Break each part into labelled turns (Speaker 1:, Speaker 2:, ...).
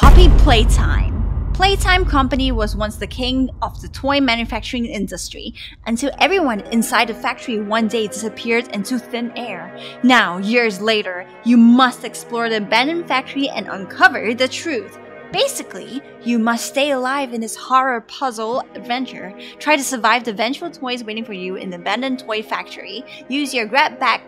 Speaker 1: Poppy Playtime. Playtime Company was once the king of the toy manufacturing industry until everyone inside the factory one day disappeared into thin air. Now, years later, you must explore the abandoned factory and uncover the truth. Basically, you must stay alive in this horror puzzle adventure. Try to survive the vengeful toys waiting for you in the abandoned toy factory. Use your grab bag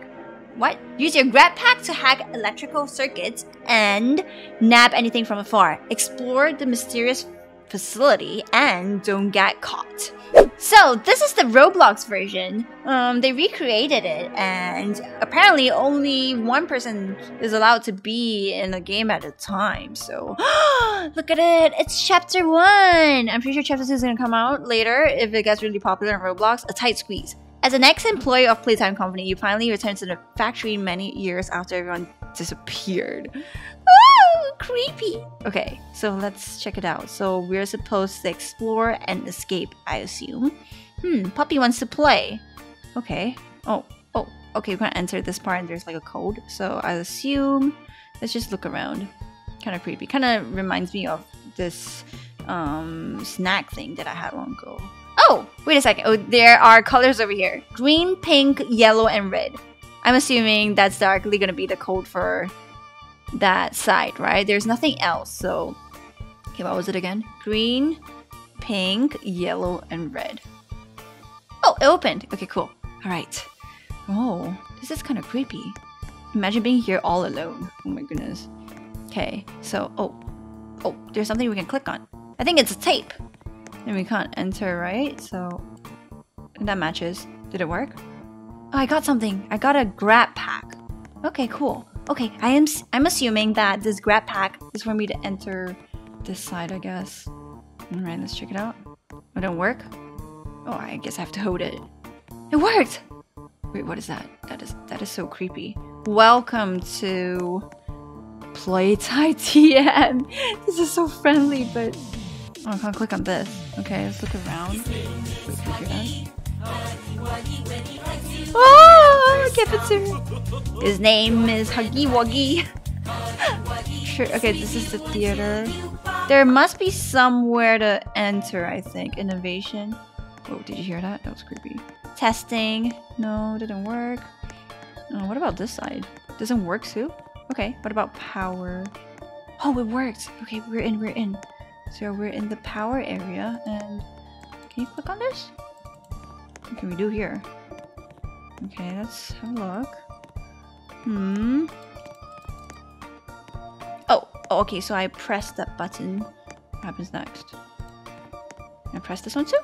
Speaker 1: what? Use your grab pack to hack electrical circuits and nab anything from afar. Explore the mysterious facility and don't get caught. So this is the Roblox version. Um, they recreated it, and apparently only one person is allowed to be in a game at a time. So look at it, it's chapter one. I'm pretty sure chapter two is gonna come out later if it gets really popular in Roblox. A tight squeeze. As an ex-employee of Playtime Company, you finally returned to the factory many years after everyone disappeared. Oh, creepy. Okay, so let's check it out. So we're supposed to explore and escape, I assume. Hmm, Poppy wants to play. Okay. Oh, oh, okay, we're gonna enter this part and there's like a code. So I assume, let's just look around. Kind of creepy. Kind of reminds me of this um, snack thing that I had long ago. Oh, wait a second. Oh, there are colors over here. Green, pink, yellow, and red. I'm assuming that's darkly gonna be the code for that side, right? There's nothing else, so... Okay, what was it again? Green, pink, yellow, and red. Oh, it opened. Okay, cool. Alright. Oh, this is kind of creepy. Imagine being here all alone. Oh my goodness. Okay, so... Oh. Oh, there's something we can click on. I think it's a tape. And we can't enter, right? So that matches. Did it work? Oh, I got something. I got a grab pack. Okay, cool. Okay, I am I'm assuming that this grab pack is for me to enter this side, I guess. Alright, let's check it out. Oh, it don't work? Oh, I guess I have to hold it. It worked! Wait, what is that? That is that is so creepy. Welcome to Playtime TM. This is so friendly, but Oh, I can't click on this. Okay, let's look around. Oh, Kefitsu! His name is Huggy Wuggy. sure, okay, this is the theater. There must be somewhere to enter, I think. Innovation. Oh, did you hear that? That was creepy. Testing. No, didn't work. Oh, what about this side? Doesn't work too? Okay, what about power? Oh, it worked! Okay, we're in, we're in. So we're in the power area and can you click on this? What can we do here? Okay, let's have a look. Hmm. Oh, oh okay, so I press that button. What happens next? I press this one too?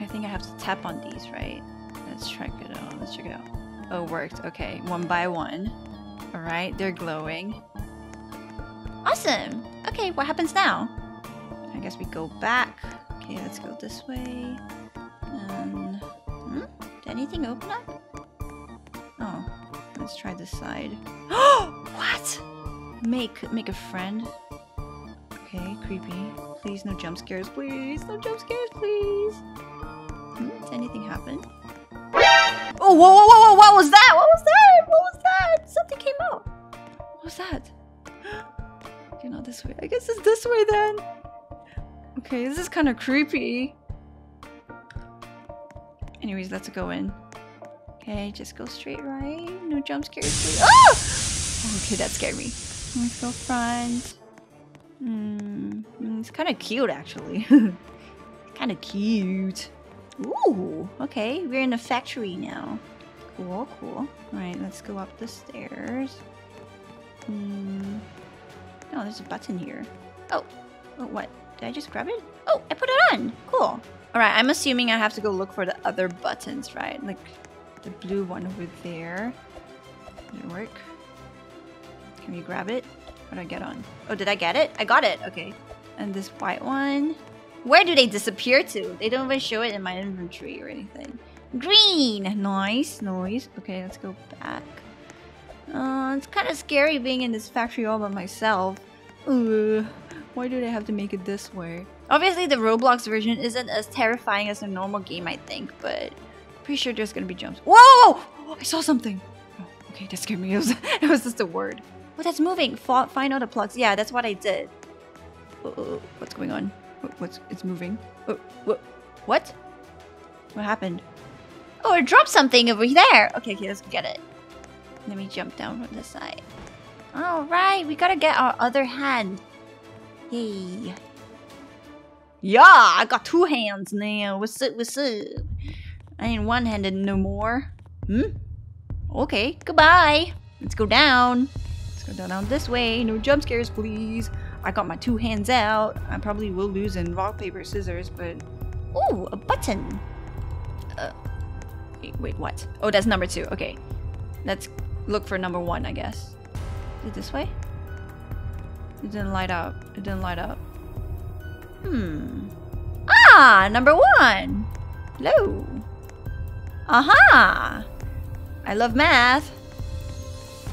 Speaker 1: I think I have to tap on these, right? Let's check it out. Let's check it out. Oh, worked. Okay, one by one. Alright, they're glowing. Awesome! Okay, what happens now? I guess we go back. Okay, let's go this way. And... Hmm? Did anything open up? Oh, let's try this side. Oh, what? Make make a friend. Okay, creepy. Please, no jump scares, please. No jump scares, please. Hmm? Did anything happen? Oh, whoa, whoa, whoa, whoa, what was that? What was that? What was that? Something came out. What was that? This way. I guess it's this way then. Okay, this is kind of creepy. Anyways, let's go in. Okay, just go straight right. No jump scares. Oh! Okay, that scared me. Let's go front. Hmm, it's kind of cute actually. kind of cute. Ooh, okay, we're in a factory now. Cool, cool. Alright, let's go up the stairs. Hmm. Oh, there's a button here. Oh, oh, what? Did I just grab it? Oh, I put it on. Cool. All right, I'm assuming I have to go look for the other buttons, right? Like the blue one over there. Did it work? Can we grab it? What did I get on? Oh, did I get it? I got it. Okay. And this white one. Where do they disappear to? They don't even show it in my inventory or anything. Green! Nice, nice. Okay, let's go back. Uh, it's kind of scary being in this factory all by myself. Ugh, why do they have to make it this way? Obviously, the Roblox version isn't as terrifying as a normal game, I think, but pretty sure there's gonna be jumps. Whoa! I saw something! Oh, Okay, that scared me. It was, it was just a word. Oh, that's moving. Fa- Find all the plugs. Yeah, that's what I did. Oh, oh, oh, what's going on? What's it's moving? What? What? What happened? Oh, it dropped something over there. Okay, okay, let's get it. Let me jump down from the side. All right, we gotta get our other hand. Yay! Yeah, I got two hands now. What's up? What's up? I ain't one-handed no more. Hmm. Okay, goodbye. Let's go down. Let's go down, down this way. No jump scares, please. I got my two hands out. I probably will lose in rock, paper, scissors, but... Ooh, a button. Uh, wait, wait, what? Oh, that's number two. Okay. Let's look for number one, I guess. Is it this way? It didn't light up. It didn't light up. Hmm. Ah, number one. Hello. Aha! I love math.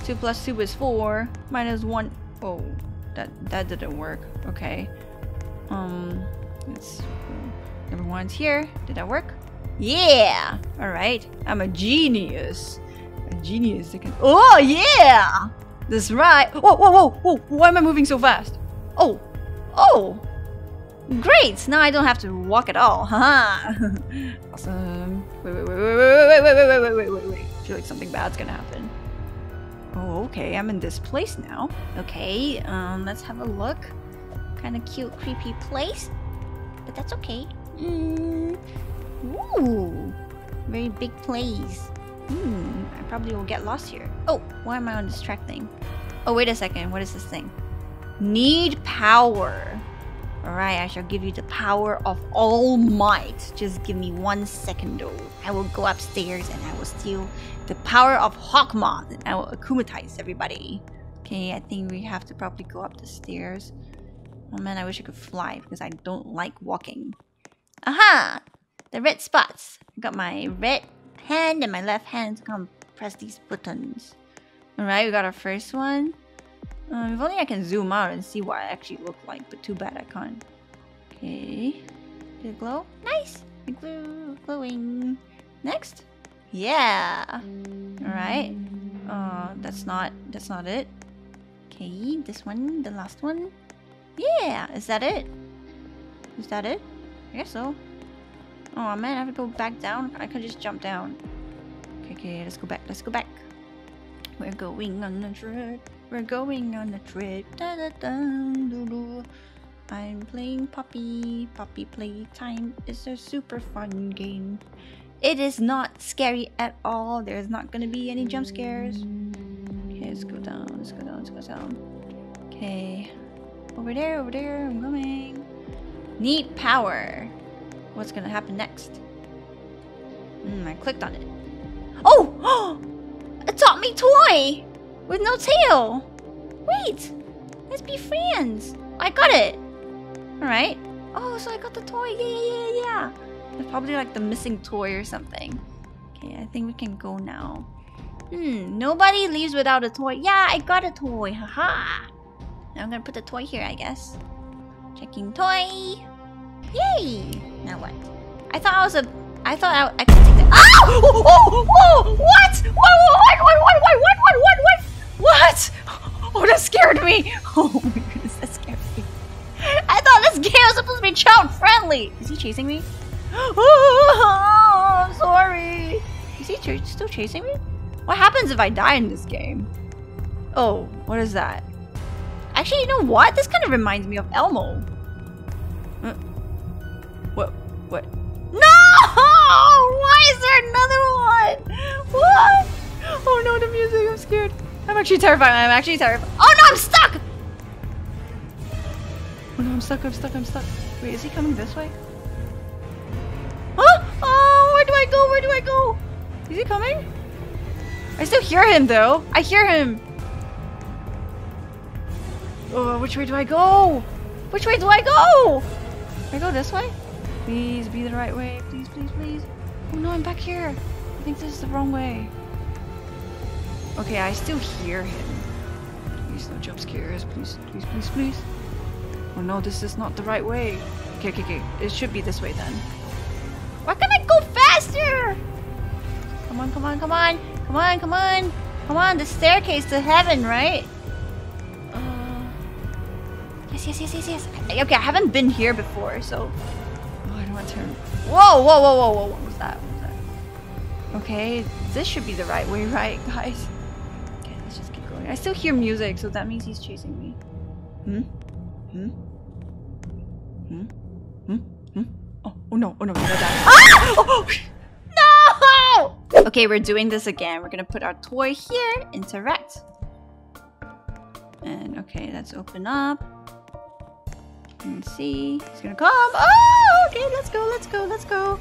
Speaker 1: Two plus two is four. Minus one. Oh, that that didn't work. Okay. Um, it's number one's here. Did that work? Yeah. All right. I'm a genius. Genius. can- Oh yeah. That's right. Whoa, whoa, whoa, whoa! Why am I moving so fast? Oh, oh. Great! Now I don't have to walk at all. Haha. awesome. Wait, wait, wait, wait, wait, wait, wait, wait, wait, wait, wait, wait. I feel like something bad's gonna happen. Oh, okay. I'm in this place now. Okay. Um, let's have a look. Kind of cute, creepy place, but that's okay. Mm. Ooh, very big place. Hmm. I probably will get lost here. Oh, why am I on this track thing? Oh, wait a second. What is this thing? Need power. Alright, I shall give you the power of all might. Just give me one second though. I will go upstairs and I will steal the power of Hawkmoth and I will akumatize everybody. Okay, I think we have to probably go up the stairs. Oh man, I wish I could fly because I don't like walking. Aha! The red spots. I got my red hand and my left hand to come press these buttons. Alright, we got our first one. Uh, if only I can zoom out and see what I actually look like, but too bad I can't. Okay. Did it glow? Nice! It glow, glowing. Next? Yeah! Alright. Uh, that's not, that's not it. Okay, this one, the last one. Yeah! Is that it? Is that it? I guess so. Oh man, I have to go back down? I could just jump down. Okay, okay, let's go back, let's go back. We're going on a trip. We're going on a trip. Da, da, da. I'm playing Poppy. Poppy Playtime is a super fun game. It is not scary at all. There's not gonna be any jump scares. Okay, let's go down. Let's go down. Let's go down. Okay. Over there, over there. I'm coming. Need power. What's gonna happen next? Hmm, I clicked on it. Oh! Adopt Me toy! With no tail! Wait! Let's be friends! I got it! Alright. Oh, so I got the toy. Yeah, yeah, yeah, yeah. It's probably like the missing toy or something. Okay, I think we can go now. Hmm, nobody leaves without a toy. Yeah, I got a toy. Haha! Now I'm gonna put the toy here, I guess. Checking toy. Yay! Now what? I thought I was a. I thought I, I could take the. Oh! Whoa! Whoa! Whoa! What? Whoa! What? What? What? What? What? What? What? What? What? Oh, that scared me! Oh my goodness, that scared me. I thought this game was supposed to be child friendly. Is he chasing me? Oh, I'm sorry. Is he ch still chasing me? What happens if I die in this game? Oh, what is that? Actually, you know what? This kind of reminds me of Elmo. What? No! Why is there another one? What? Oh no, the music. I'm scared. I'm actually terrified. I'm actually terrified. Oh no, I'm stuck! Oh no, I'm stuck. I'm stuck. I'm stuck. Wait, is he coming this way? Huh? Oh, where do I go? Where do I go? Is he coming? I still hear him though. I hear him. Oh, which way do I go? Which way do I go? I go this way? Please be the right way. Please, please, please. Oh no, I'm back here. I think this is the wrong way. Okay, I still hear him. Please no jump scares. Please, please, please, please. Oh no, this is not the right way. Okay, okay, okay. It should be this way then. Why can't I go faster? Come on, come on, come on. Come on, come on. Come on, the staircase to heaven, right? Uh, yes, yes, yes, yes, yes. Okay, I haven't been here before, so... Oh, turn... Whoa, whoa, whoa, whoa, whoa, what was that? What was that? Okay, this should be the right way, right, guys? Okay, let's just keep going. I still hear music, so that means he's chasing me. Hmm? Hmm? Hmm? Hmm? Hmm? Oh, oh no, oh no, that. Ah! Oh, no! Okay, we're doing this again. We're gonna put our toy here, interact. And okay, let's open up. And see. He's gonna come. Oh, okay, let's go, let's go, let's go.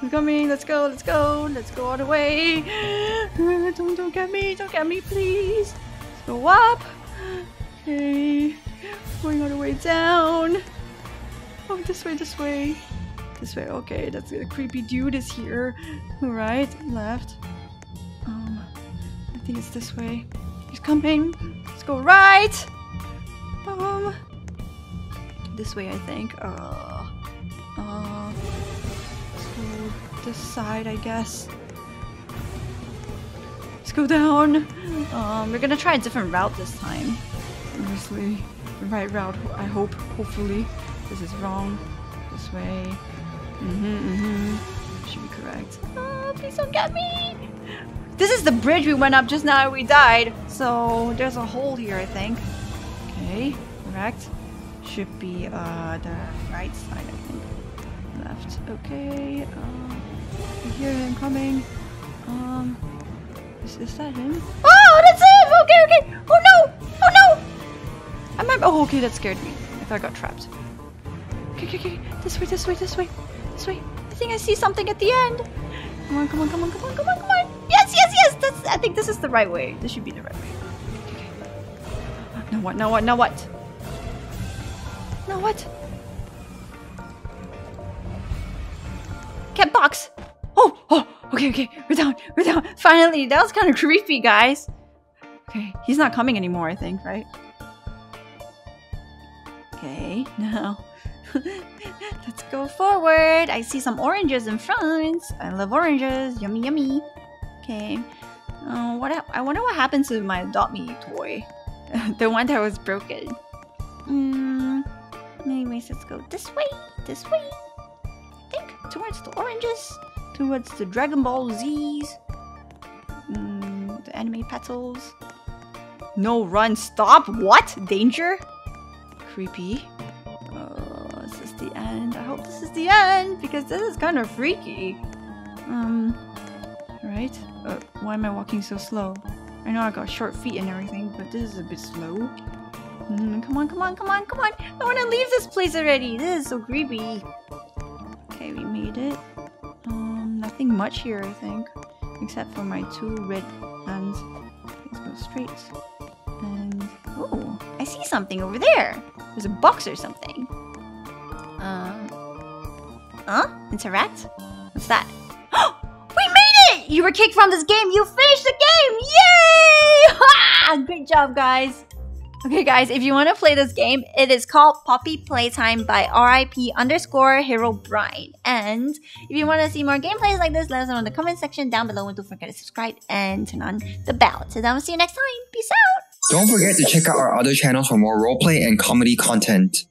Speaker 1: He's coming, let's go, let's go, let's go all the way. Don't, don't get me, don't get me, please. Let's go up. Okay, going all the way down. Oh, this way, this way. This way, okay, that's a creepy dude is here. Right, left. Um, I think it's this way. He's coming. Let's go right. Um, this way, I think. Uh, uh, let's this side, I guess. Let's go down. Um, we're gonna try a different route this time. Obviously, the right route, I hope, hopefully. This is wrong. This way. Mm-hmm, mm-hmm. Should be correct. Oh, please don't get me! This is the bridge we went up just now we died. So there's a hole here, I think. Okay, correct. Should be uh, the right side, I think. Left. Okay. Um, I hear him coming. Um, is, is that him? Oh, that's him! Okay, okay. Oh no! Oh no! I might. Oh, okay, that scared me. I thought I got trapped. Okay, okay, okay. This way, this way, this way, this way. I think I see something at the end. Come on, come on, come on, come on, come on, come on. Yes, yes, yes. That's. I think this is the right way. This should be the right way. Okay, okay. Now what? Now what? Now what? Now what? Cat box. Oh, oh. Okay, okay. We're down. We're down. Finally, that was kind of creepy, guys. Okay, he's not coming anymore. I think, right? Okay, now let's go forward. I see some oranges in front. I love oranges. Yummy, yummy. Okay. Uh, what? I, I wonder what happened to my Adopt Me toy. the one that was broken. Hmm. Anyways, let's go this way. This way. I think towards the oranges. Towards the Dragon Ball Z's. Mm, the anime petals. No, run, stop. What? Danger? Creepy. Oh, is this the end? I hope this is the end because this is kind of freaky. Um, right? Uh, why am I walking so slow? I know I got short feet and everything, but this is a bit slow. Mm, come on, come on, come on, come on! I want to leave this place already! This is so creepy! Okay, we made it. Um, nothing much here, I think. Except for my two red hands. Let's go straight. And... Oh, I see something over there! There's a box or something. Um... Huh? Interact? What's that? we made it! You were kicked from this game! You finished the game! Yay! Great job, guys! Okay, guys, if you want to play this game, it is called Poppy Playtime by RIP underscore Hero Bride. And if you want to see more gameplays like this, let us know in the comment section down below. And don't forget to subscribe and turn on the bell. So then we'll see you next time. Peace out!
Speaker 2: Don't forget to check out our other channels for more roleplay and comedy content.